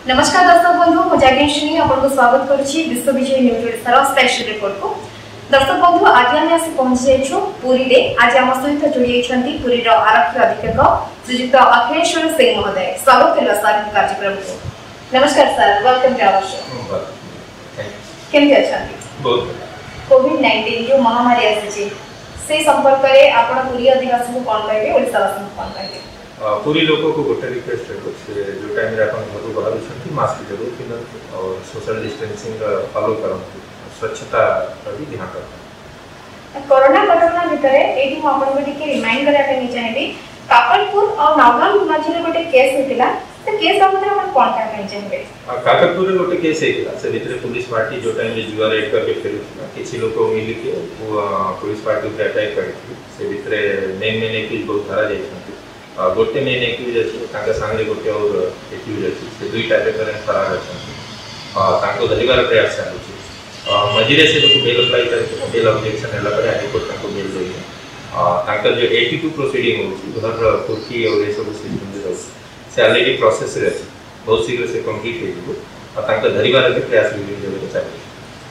નમસ્કાર દર્શક બંધુ હું જાગેશ્રી આપણું સ્વાગત કરુચી વિશ્વ વિજય ન્યુઝ ଓଡ଼ିଶାର સ્પેશિયલ રિપોર્ટକୁ દર્શક બંધુ આજે અમે આસી પહોંચી ଯାଇଛୁ પુરીରେ આજે ଆମ ସହିତ ଯୋଡ଼ି ହୋଇଛନ୍ତି ପୁରୀର ଆରକ୍ଷୀ ଅଧୀକ୍ଷକ ଶ୍ରୀଯୁକ୍ତ ଅଖିଳେଶ୍ୱର ସିଂ ମହୋଦୟ ସ୍ୱାଗତ କରିବା ସାର୍ କାର୍ଯ୍ୟକ୍ରମକୁ ନମସ୍କାର sir welcome to our show କେମିତି ଅଛନ୍ତି କୋଭିଡ ନାଇଣ୍ଟିନ୍ ଯେଉଁ ମହାମାରୀ ଆସିଛି ସେ ସମ୍ପର୍କରେ ଆପଣ ପୁରୀ ଅଧିବାସୀଙ୍କୁ କ'ଣ କହିବେ ଓଡ଼ିଶାବାସୀଙ୍କୁ କ'ଣ କହିବେ ପୁରୀ ଲୋକକୁ ଗୋଟେ ରିକ୍ୱେଷ୍ଟ ରହିବ ସେ ଯେଉଁ ଟାଇମ୍ରେ ଆପଣ ଘରୁ ବାହାରୁଛନ୍ତି ମାସ୍କ ଜରୁର ପିନ୍ଧନ୍ତୁ ଆଉ ସୋଶାଲ ଡିଷ୍ଟାନ୍ସିଂ ଫଲୋ କରନ୍ତୁ ସ୍ୱଚ୍ଛତା ବି ଧ୍ୟାନ ରଖନ୍ତୁ କରୋନା କଟକଣା ଭିତରେ ଏଇଠି ମୁଁ ଆପଣଙ୍କୁ ଟିକେ ରିମାଇଣ୍ଡ କରିବା ପାଇଁ ଚାହିଁବି କାକଟପୁର ଆଉ ନାଗାଲ ମଝିରେ ଗୋଟେ କେସ୍ ହେଇଥିଲା ସେ କେସ୍ ବାବଦରେ ଆପଣ କ'ଣ କହିବା ପାଇଁ ଚାହିଁବେ କାକଟପୁରରେ ଗୋଟେ କେସ୍ ହେଇଥିଲା ସେ ଭିତରେ ପୁଲିସ ପାର୍ଟି ଯେଉଁ ଟାଇମ୍ରେ ଜୁଆ ରେଡ୍ କରିକି ଫେରୁଥିଲା କିଛି ଲୋକ ମିଳିକି ପୁଲିସ ପାର୍ଟି ଉପରେ ଆଟାକ୍ କରିଥିଲେ ସେ ଭିତରେ ମେନ୍ ମେନ୍ ଏକ୍ୟୁଜ୍ ବହୁତ ଧରା ଯାଇଛନ୍ତି ଆଉ ଗୋଟେ ମେନ୍ ଏକ୍ୟୁଜ୍ ଅଛି ତାଙ୍କ ସାଙ୍ଗରେ ଗୋଟେ ଆଉ ଏକ୍ୟୁଜ୍ ଅଛି ସେ ଦୁଇଟା ଏବେ ଫରାର ଅଛନ୍ତି ତାଙ୍କୁ ଧରିବାର ପ୍ରୟାସ ଚାଲୁଛି ମଝିରେ ସେ ଲୋକ ବେଲ୍ ଆପ୍ଲାଏ କରିଥିଲେ ବେଲ୍ ଅବଜେକ୍ସନ୍ ହେଲା ପରେ ହାଇକୋର୍ଟ ତାଙ୍କୁ ବେଲ୍ ଦେଇଥିଲେ ତାଙ୍କର ଯେଉଁ ଏଇଟି ଟୁ ପ୍ରୋସିଡ଼ିଂ ହେଉଛି ଘରର କୁର୍କି ଆଉ ଏସବୁ ସିଷ୍ଟମ୍ରେ ରହୁଛି ସେ ଅଲରେଡ଼ି ପ୍ରୋସେସ୍ରେ ଅଛି ବହୁତ ଶୀଘ୍ର ସେ କମ୍ପ୍ଲିଟ୍ ହେଇଯିବ ଆଉ ତାଙ୍କ ଧରିବାର ବି ପ୍ରୟାସ ବିଭିନ୍ନ ଜାଗାରେ ଚାଲିଛି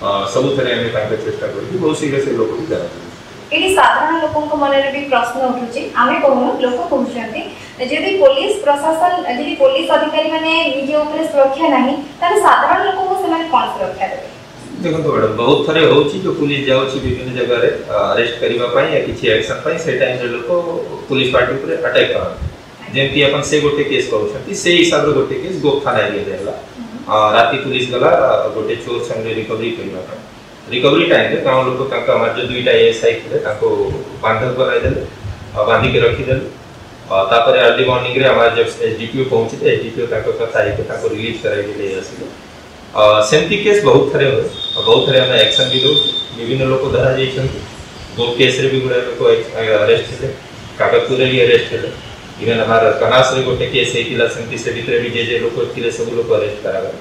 जाई ସବୁ ଥରେ ଆମେ ତାଙ୍କ ଚେଷ୍ଟା କରିକି ବହୁତ ଶୀଘ୍ର ସେ ଲୋକକୁ ଜାଣିଛୁ ଏଠି ସାଧାରଣ ଲୋକଙ୍କ ମନରେ ବି ପ୍ରଶ୍ନ ଉଠୁଛି ଆମେ କହୁନୁ ଲୋକ କହୁଛନ୍ତି ଯଦି ପୋଲିସ ପ୍ରଶାସନ ଯଦି ପୋଲିସ ଅଧିକାରୀ ମାନେ ନିଜ ଉପରେ ସୁରକ୍ଷା ନାହିଁ ତାହେଲେ ସାଧାରଣ ଲୋକଙ୍କୁ ସେମାନେ କ'ଣ ସୁରକ୍ଷା ଦେବେ ଦେଖନ୍ତୁ ମ୍ୟାଡ଼ାମ ବହୁତ ଥରେ ହେଉଛି ଯେଉଁ ପୁଲିସ ଯାଉଛି ବିଭିନ୍ନ ଜାଗାରେ ଆରେଷ୍ଟ କରିବା ପାଇଁ ୟା କିଛି ଆକ୍ସନ୍ ପାଇଁ ସେ ଟାଇମ୍ରେ ଲୋକ ପୁଲିସ ପାର୍ଟି ଉପରେ ଆଟାକ୍ କରନ୍ତି ଯେମିତି ଆପଣ ସେ ଗୋଟେ କେସ୍ କହୁଛନ୍ତି ସେଇ ହିସାବରେ ଗୋଟେ କେସ୍ ଗୋପଥାନା ଏରିଆରେ ହେଲା रात पुलिस गला गोटे चोर सामने रिकवरी रिकवरी टाइम गाँव लोक दुईटा ए एस आई थे बाँध कर देते बांधिक रखीदे अर्ली मर्णिंग एस डीपीओ पहुँचे एस डीपीओ कथा रिलीज़ कराइल सेमती केस बहुत थे बहुत थे एक्शन भी दूस विभिन्न लोक धरा जाइए बहुत केस्रे भी गुड़ा लोक अरेस्ट है कागजपुर अरेस्ट है ઇવન અમારા ઘણા સૈનિકો કેસ એકેલા સંકિસ્ટ ભીતરે બી જે જે લોકો એકેલે સબુ લોકો અરેસ્ટ કરાગલા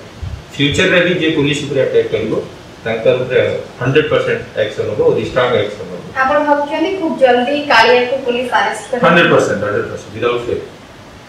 ફ્યુચર બી જે પોલીસ ઉપર અટેક કરીબો ତାଙ୍କର ଉପରେ 100% ଆକ୍ସନ ହବ ଓ ଷ୍ଟ୍ରଙ୍ଗ ଆକ୍ସନ ହବ ଆପଣ ଭାବୁଛନ୍ତି ଖୁବ ଜଲ୍ଦି କାଳିଆକୁ ପୋଲିସ ଆରେଷ୍ଟ କରିବେ 100% 100% without fail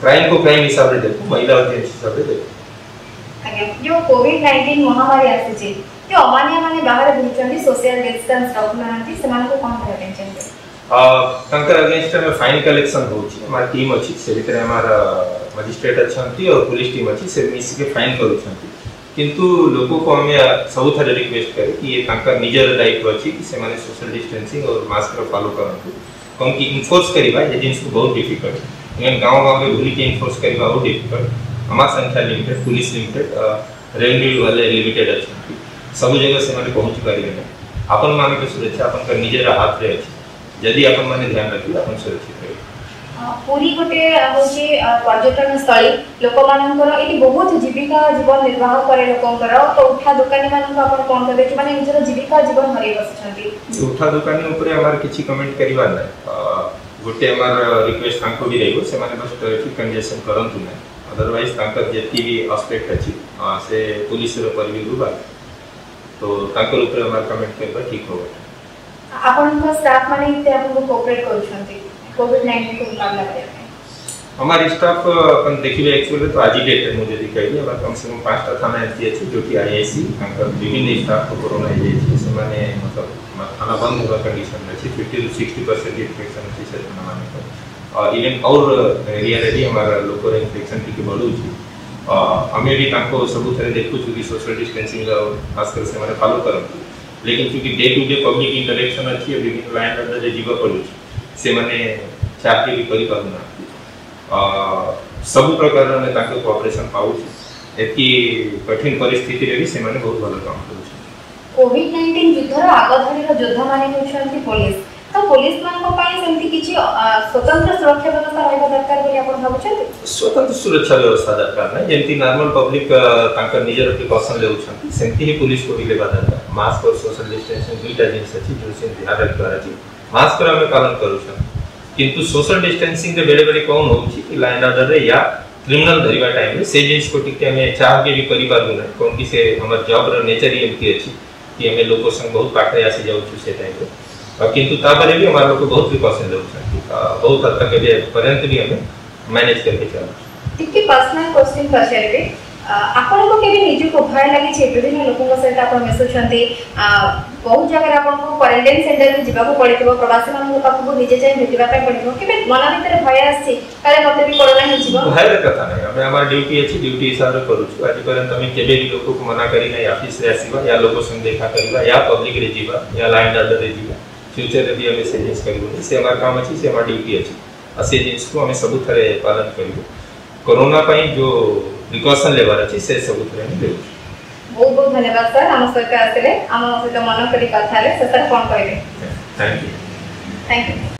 ક્રાઇમ કો ક્રાઇમ હિસાબે દેખો મહિલા અધ્યક્ષ હિસાબે દેખો ଆଜ୍ଞା ଯେଉଁ କୋଭିଡ୍ ନାଇଣ୍ଟିନ୍ ମହାମାରୀ ଆସିଛି ଯେଉଁ ଅମାନିଆମାନେ ବାହାରେ ବୁଲୁଛନ୍ତି ସୋସିଆଲ ଡିଷ୍ଟାନ୍ସ ରଖୁନାହାନ୍ତି ସେମାନଙ୍କୁ କ'ଣ କରିବା ପାଇଁ ଚାହିଁବେ ତାଙ୍କର ଅଗେନଷ୍ଟ ଆମେ ଫାଇନ୍ କଲେକ୍ସନ୍ ହେଉଛି ଆମର ଟିମ୍ ଅଛି ସେ ଭିତରେ ଆମର ମାଜିଷ୍ଟ୍ରେଟ୍ ଅଛନ୍ତି ଆଉ ପୋଲିସ ଟିମ୍ ଅଛି ସେ ମିଶିକି ଫାଇନ୍ କରୁଛନ୍ତି କିନ୍ତୁ ଲୋକକୁ ଆମେ ସବୁଥିରେ ରିକ୍ୱେଷ୍ଟ କରେ କି ତାଙ୍କ ନିଜର ଦାୟିତ୍ୱ ଅଛି କି ସେମାନେ ସୋସିଆଲ ଡିଷ୍ଟାନ୍ସିଂ ଆଉ ମାସ୍କର ଫଲୋ କରନ୍ତୁ କ'ଣ କି ଇନଫୋର୍ସ କରିବା ଏ ଜିନିଷକୁ ବହୁତ ଡିଫିକଲ୍ଟ इन्फोर्स करिबा ये जिनिस को बहुत डिफिकल्ट इवन गांव गांव में भूली के इन्फोर्स करिबा बहुत डिफिकल्ट हमार संख्या लिमिटेड पुलिस लिमिटेड रेवेन्यू वाले लिमिटेड अछंती सब जगह से माने पहुंच पारिबे ना अपन माने के सुरक्षा अपन का निजर हाथ रे अछि यदि अपन माने ध्यान रखिबे अपन सुरक्षित रहिबे ପୁରୀ ଗୋଟେ ହଉଛି ପର୍ଯ୍ୟଟନ ସ୍ଥଳୀ ଲୋକମାନଙ୍କର ଏଠି ବହୁତ ଜୀବିକା ଜୀବନ ନିର୍ବାହ କରେ ଲୋକଙ୍କର ତ ଉଠା ଦୋକାନୀ ମାନଙ୍କୁ ଆପଣ କ'ଣ କହିବେ ଯୋଉମାନେ ନିଜର ଜୀବିକା ଜୀବନ ହରେଇ ବସିଛନ୍ତି ଉଠା ଦୋକାନୀ ଉପରେ ଆମର କିଛି କମେଣ୍ଟ କରିବାର ନାହିଁ गोटे आम रिक्वेस्ट तांको भी रही से बस ट्रैफ़िक कंजेशन करंतु ना अदरवैज तक जी भी एस्पेक्ट अछि से पुलिस रो बा तो तांकर ऊपर आमर कमेंट करबा ठीक होबो आपन को स्टाफ माने इते आपन को कोऑपरेट करछंती कोविड 19 को मुकाबला करे हमारी स्टाफ अपन देखिबे एक्चुअली तो आज ही डेट में यदि कहिबे हमर कम से कम 5टा थाना एसडी जो कि आईआईसी तांकर विभिन्न स्टाफ को कोरोना एजेंसी से माने मतलब खाना बंद होगा कंडीशन में अच्छी fifty to sixty percent infection अच्छी से खाना में और इवन और रियलिटी हमारा लोकल इन्फेक्शन की बढ़ू हमें भी आपको सबूत है, देखो चूँकि सोशल डिस्टेंसिंग खासकर से मैंने फॉलो करूँ लेकिन चूँकि day to day public interaction अच्छी विभिन्न लाइन अंदर जीव पड़ू से मैंने ચાકરી પરિપાલન સબુ પ્રકારને તાંકે કોઓપરેશન પાવું એથી કઠિન પરિસ્થિતિ રહી સેમાને बहुत भल काम कर কোভিড নাইন্টিন যুদ্ধর আগধারীর যোদ্ধা মানে হচ্ছেন পুলিশ তো পুলিশ মানুষ সেমতি কিছু স্বতন্ত্র সুরক্ষা ব্যবস্থা রহবা দরকার বলে আপনার ভাবছেন স্বতন্ত্র সুরক্ষা ব্যবস্থা দরকার না যেমতি নর্মাল পব্লিক তাঙ্কর নিজের প্রিকশন লেউছেন সেমতি হি পুলিশ কো বি লেবা দরকার মাস্ক আর সোশ্যাল ডিস্টেন্সিং দুইটা জিনিস আছে যোসিন ধ্যান করা আছে মাস্ক রে আমি পালন করুছেন কিন্তু সোশ্যাল ডিস্টেন্সিং রে বেলে বেলে কোন হচ্ছে কি লাইন অর্ডার রে ইয়া क्रिमिनल धरवा टाइम से जिन को टी आम चाह के भी कर पार्बूना कौन कि से आम जब्र नेचर ही एमती अच्छी कि हमें लोगों संग बहुत पाखरे आसी जाउछु से टाइम रे और किंतु तापरे भी हमारे लोग बहुत प्रिकॉशन लेउछंती बहुत हद तक भी पर्यंत भी हमें मैनेज करके चलू ଟିକେ ପର୍ସନାଲ କ୍ୱେଶ୍ଚିନ୍ ପଚାରିବି ଅ, ଆପଣଙ୍କୁ କେବେ ନିଜକୁ ଭୟ ଲାଗିଛି ବିଭିନ୍ନ ଲୋକଙ୍କ ସହିତ ଆପଣ ମିଶୁଛନ୍ତି ଅ, ବହୁତ ଜାଗାରେ ଆପଣଙ୍କୁ କ୍ୱାରେଣ୍ଟାଇନ୍ ସେଣ୍ଟରକୁ ଯିବାକୁ ପଡ଼ିଥିବ ପ୍ରବାସୀମାନଙ୍କ ପାଖକୁ ନିଜେ ଯାଇ ଭେଟିବା ପାଇଁ ପଡ଼ିବ କେବେ ମନ ଭିତରେ ଭୟ ଆସିଛି? କାଳେ ମୋତେ ବି କରୋନା ହେଇଯିବ? ଭୟର କଥା ନାହିଁ। ଆମେ ଆମର ଡ୍ୟୁଟି ଅଛି ଡ୍ୟୁଟି ହିସାବରେ କରୁଛୁ। ଆଜି ପର୍ଯ୍ୟନ୍ତ ଆମେ କେବେ ବି ଲୋକକୁ ମନା କରି ନାହିଁ ଅଫିସରେ ଆସିବା ୟା ଲୋକ ସଙ୍ଗେ ଦେଖା କରିବା ୟା ପବ୍ଲିକରେ ଯିବା ୟା ଲାଇନ୍ ଅର୍ଡରରେ ଯିବା। ଫ୍ୟୁଚରରେ ବି ଆମେ ସେ ଜିନିଷ କରିବୁନି ସେ ଆମର କାମ ଅଛି ସେ ଆମର ଡ୍ୟୁଟି ଅଛି। ଆଉ ସେ ଜିନିଷକୁ ଆମେ ସବୁଥିରେ ପାଳନ କରିବୁ। କରୋନା ପାଇଁ ଯୋଉ ପ୍ରିକସନ ନେବାର ଅଛି ସେ ସବୁଥିରେ ଆମେ ଦେଉଛୁ। ବହୁତ ବହୁତ ଧନ୍ୟବାଦ ସାର୍ ଆମ ସହିତ ଆସିଲେ ଆମ ସହିତ ମନ କରି କଥା ହେଲେ ଶେଷରେ କ'ଣ କହିବେ ଥ୍ୟାଙ୍କ ୟୁ ଥ୍ୟାଙ୍କ ୟୁ